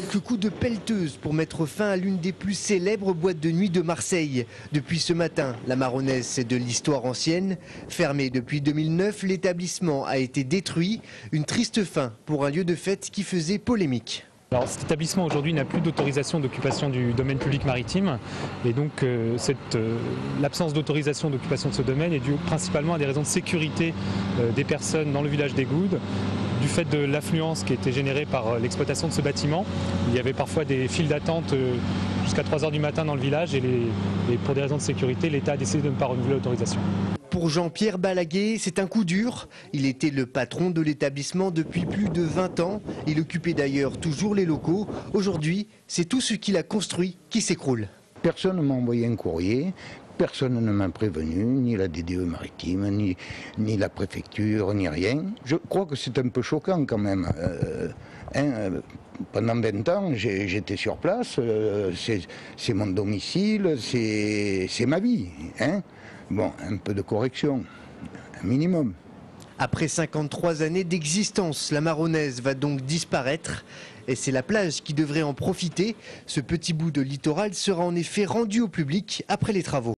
Quelques coups de pelleteuse pour mettre fin à l'une des plus célèbres boîtes de nuit de Marseille. Depuis ce matin, la Maronnaise, c'est de l'histoire ancienne. Fermé depuis 2009, l'établissement a été détruit. Une triste fin pour un lieu de fête qui faisait polémique. Cet établissement aujourd'hui n'a plus d'autorisation d'occupation du domaine public maritime et donc euh, euh, l'absence d'autorisation d'occupation de ce domaine est due principalement à des raisons de sécurité euh, des personnes dans le village des Goudes, du fait de l'affluence qui était générée par euh, l'exploitation de ce bâtiment. Il y avait parfois des files d'attente euh, jusqu'à 3 heures du matin dans le village et pour des raisons de sécurité, l'État a décidé de ne pas renouveler l'autorisation. Pour Jean-Pierre Balaguet, c'est un coup dur. Il était le patron de l'établissement depuis plus de 20 ans. Il occupait d'ailleurs toujours les locaux. Aujourd'hui, c'est tout ce qu'il a construit qui s'écroule. Personne ne m'a envoyé un courrier, personne ne m'a prévenu, ni la DDE maritime, ni, la préfecture, ni rien. Je crois que c'est un peu choquant quand même. Euh, hein, euh, pendant 20 ans, j'étais sur place, euh, c'est mon domicile, c'est c'est ma vie. hein. Bon, un peu de correction, un minimum. Après 53 années d'existence, la Maronnaise va donc disparaître. Et c'est la plage qui devrait en profiter. Ce petit bout de littoral sera en effet rendu au public après les travaux.